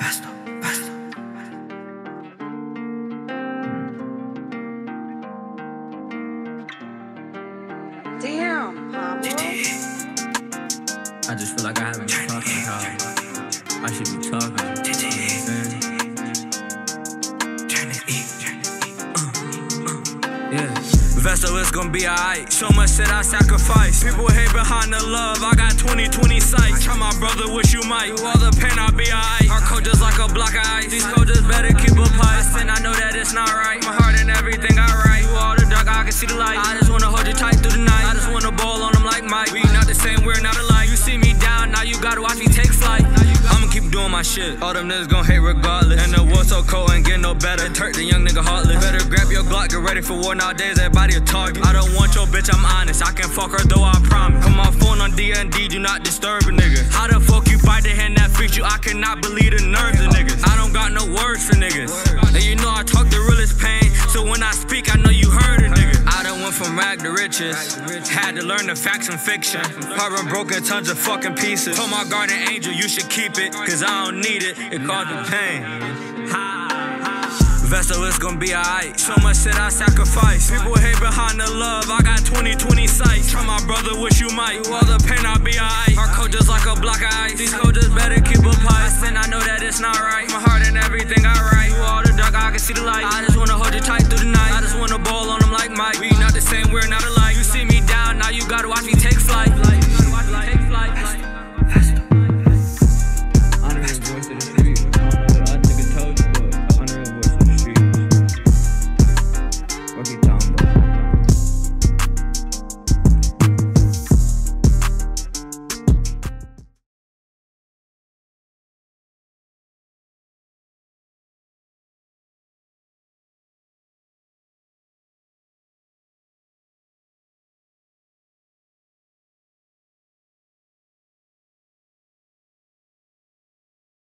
Vesto, Vesto. Damn, Pablo. I just feel like I haven't been talking how I should be talking. You know what I'm saying? Turn it turn it. Yeah. Vesto, it's gonna be alright. So much that I sacrifice. People hate behind the love. I got 2020 sights. Try my brother, wish you might. Through all the pain, I'll be alright. Just like a block of ice. These coaches better keep a pipe. And I know that it's not right. My heart and everything I write. Through all the dark, I can see the light. I just wanna hold you tight through the night. I just wanna ball on them like Mike. We not the same, we're not alike. You see me down, now you gotta watch me take flight. I'ma keep doing my shit. All them niggas gon' hate regardless. And the war so cold ain't get no better. It hurt the young nigga heartless. Better grab your Glock, get ready for war nowadays. Everybody a target. I don't want your bitch, I'm honest. I can fuck her though, I promise. Come on phone on D and D, do not disturb you? I cannot believe the nerves of niggas. I don't got no words for niggas. And you know I talk the realest pain. So when I speak, I know you heard it, nigga. I done went from rag to riches. Had to learn the facts and fiction. Heart broken, tons of fucking pieces. Told my guardian angel, you should keep it. Cause I don't need it. It caused me pain. Vesto, it's gonna be alright. So much shit I sacrifice. People hate behind the love. I got 2020 sights. Try my brother, wish you might. All the pain, I'll be alright. Our code just like a block of ice. These not right. My heart and everything I write. Through all the dark, I can see the light. I just wanna hold you tight through the night. I just wanna ball on them like Mike. We not the same, we're not alike. You see me down, now you gotta watch me take flight.